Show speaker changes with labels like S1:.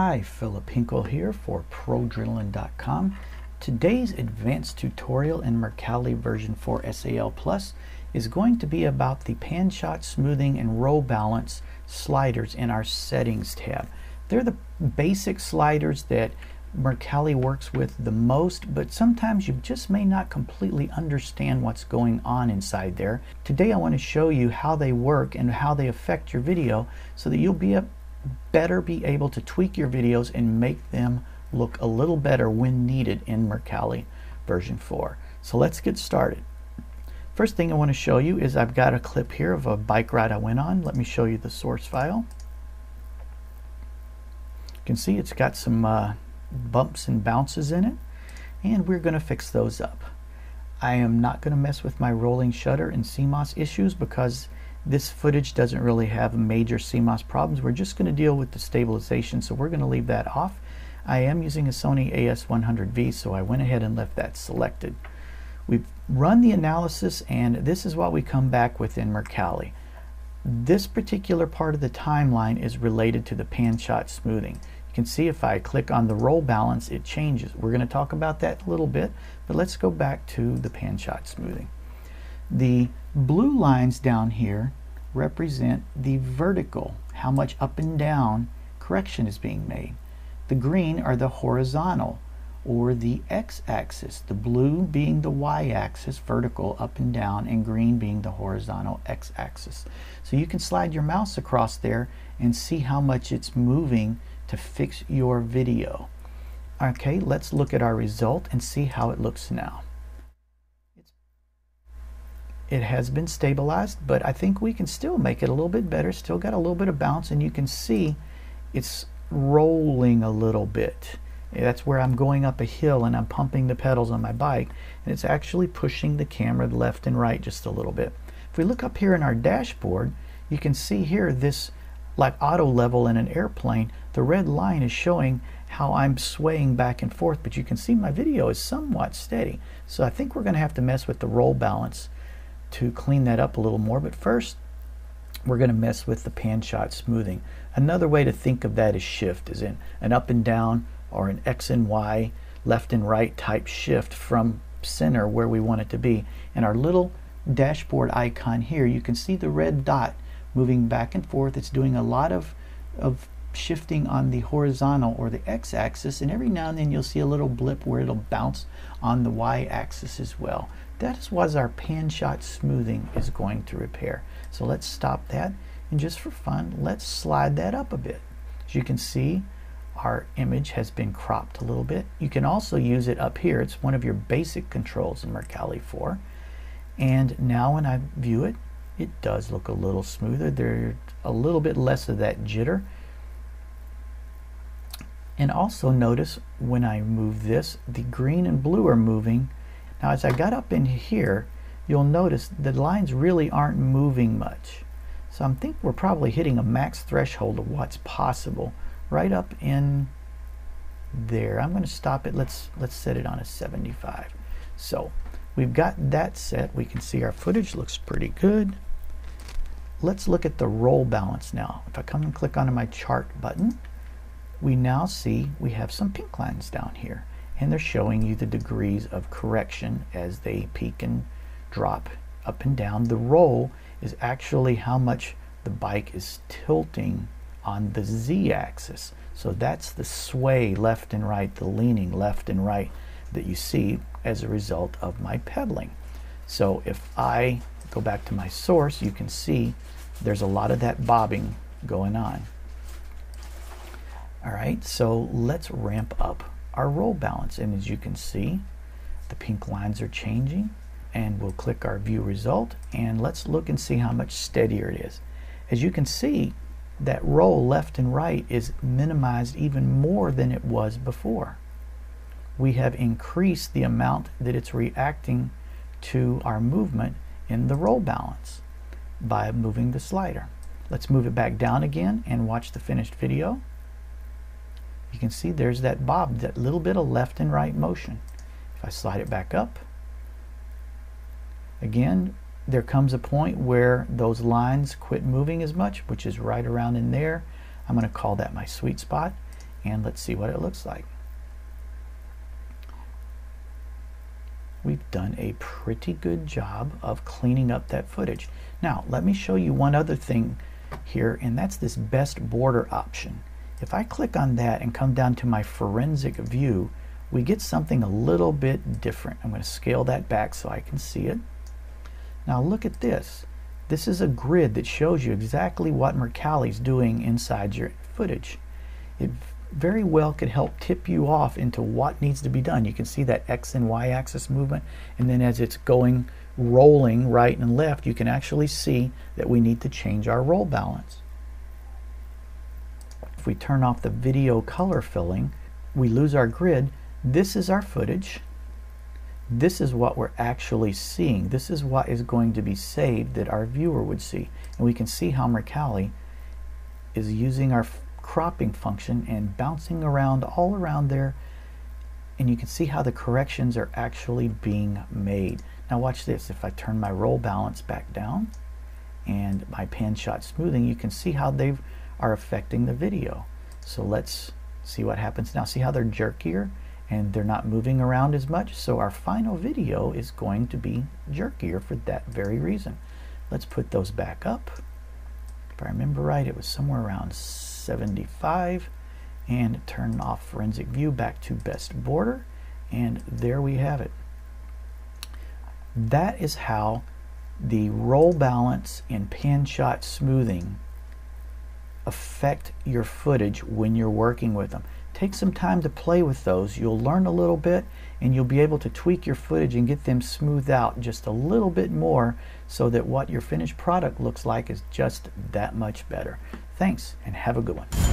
S1: Hi, Philip Hinkle here for ProDrill-N.com. Today's advanced tutorial in Mercalli version 4 SAL Plus is going to be about the pan shot smoothing and roll balance sliders in our settings tab. They're the basic sliders that Mercalli works with the most, but sometimes you just may not completely understand what's going on inside there. Today I want to show you how they work and how they affect your video so that you'll be better be able to tweak your videos and make them look a little better when needed in Mercalli version 4. So let's get started. First thing I want to show you is I've got a clip here of a bike ride I went on. Let me show you the source file. You can see it's got some uh, bumps and bounces in it and we're going to fix those up. I am not going to mess with my rolling shutter and CMOS issues because this footage doesn't really have major CMOS problems. We're just going to deal with the stabilization so we're going to leave that off. I am using a Sony AS100V so I went ahead and left that selected. We've run the analysis and this is what we come back with in Mercalli. This particular part of the timeline is related to the pan shot smoothing You can see if I click on the roll balance, it changes. We're going to talk about that a little bit, but let's go back to the pan shot smoothing. The blue lines down here represent the vertical, how much up and down correction is being made. The green are the horizontal or the x-axis, the blue being the y-axis, vertical up and down, and green being the horizontal x-axis. So you can slide your mouse across there and see how much it's moving to fix your video. Okay, let's look at our result and see how it looks now. It has been stabilized, but I think we can still make it a little bit better. Still got a little bit of bounce, and you can see it's rolling a little bit. That's where I'm going up a hill and I'm pumping the pedals on my bike, and it's actually pushing the camera left and right just a little bit. If we look up here in our dashboard, you can see here this like auto level in an airplane, the red line is showing how I'm swaying back and forth, but you can see my video is somewhat steady. So I think we're going to have to mess with the roll balance to clean that up a little more. But first, we're going to mess with the pan shot smoothing. Another way to think of that is shift, is in an up and down or an X and Y, left and right type shift from center where we want it to be. And our little dashboard icon here, you can see the red dot moving back and forth. It's doing a lot of, of shifting on the horizontal or the x-axis and every now and then you'll see a little blip where it'll bounce on the y-axis as well. That is what our pan shot smoothing is going to repair. So let's stop that and just for fun let's slide that up a bit. As you can see our image has been cropped a little bit. You can also use it up here. It's one of your basic controls in Mercalli 4. And now when I view it, it does look a little smoother. There's a little bit less of that jitter. And also notice when I move this, the green and blue are moving. Now as I got up in here, you'll notice the lines really aren't moving much. So I think we're probably hitting a max threshold of what's possible right up in there. I'm going to stop it. Let's let's set it on a 75. So we've got that set. We can see our footage looks pretty good. Let's look at the roll balance now. If I come and click onto my chart button, we now see we have some pink lines down here and they're showing you the degrees of correction as they peak and drop up and down. The roll is actually how much the bike is tilting on the z-axis. So that's the sway left and right, the leaning left and right that you see as a result of my pedaling. So if I go back to my source, you can see there's a lot of that bobbing going on. All right, so let's ramp up our roll balance. And as you can see, the pink lines are changing and we'll click our view result and let's look and see how much steadier it is. As you can see, that roll left and right is minimized even more than it was before. We have increased the amount that it's reacting to our movement in the roll balance by moving the slider. Let's move it back down again and watch the finished video. You can see there's that bob, that little bit of left and right motion. If I slide it back up, again, there comes a point where those lines quit moving as much, which is right around in there. I'm going to call that my sweet spot. and let's see what it looks like. We've done a pretty good job of cleaning up that footage. Now, let me show you one other thing here, and that's this best border option. If I click on that and come down to my forensic view, we get something a little bit different. I'm going to scale that back so I can see it. Now look at this. This is a grid that shows you exactly what Mercalli's doing inside your footage. It very well could help tip you off into what needs to be done. You can see that X and Y axis movement, and then as it's going rolling right and left, you can actually see that we need to change our roll balance. We turn off the video color filling, we lose our grid. This is our footage. This is what we're actually seeing. This is what is going to be saved that our viewer would see. And we can see how Mercalli is using our cropping function and bouncing around all around there and you can see how the corrections are actually being made. Now watch this, if I turn my roll balance back down and my pan shot smoothing, you can see how they are affecting the video. So let's see what happens now. See how they're jerkier and they're not moving around as much? So our final video is going to be jerkier for that very reason. Let's put those back up. If I remember right, it was somewhere around 75 and turn off forensic view back to best border and there we have it that is how the roll balance and pan shot smoothing affect your footage when you're working with them. Take some time to play with those. You'll learn a little bit and you'll be able to tweak your footage and get them smoothed out just a little bit more so that what your finished product looks like is just that much better. Thanks and have a good one.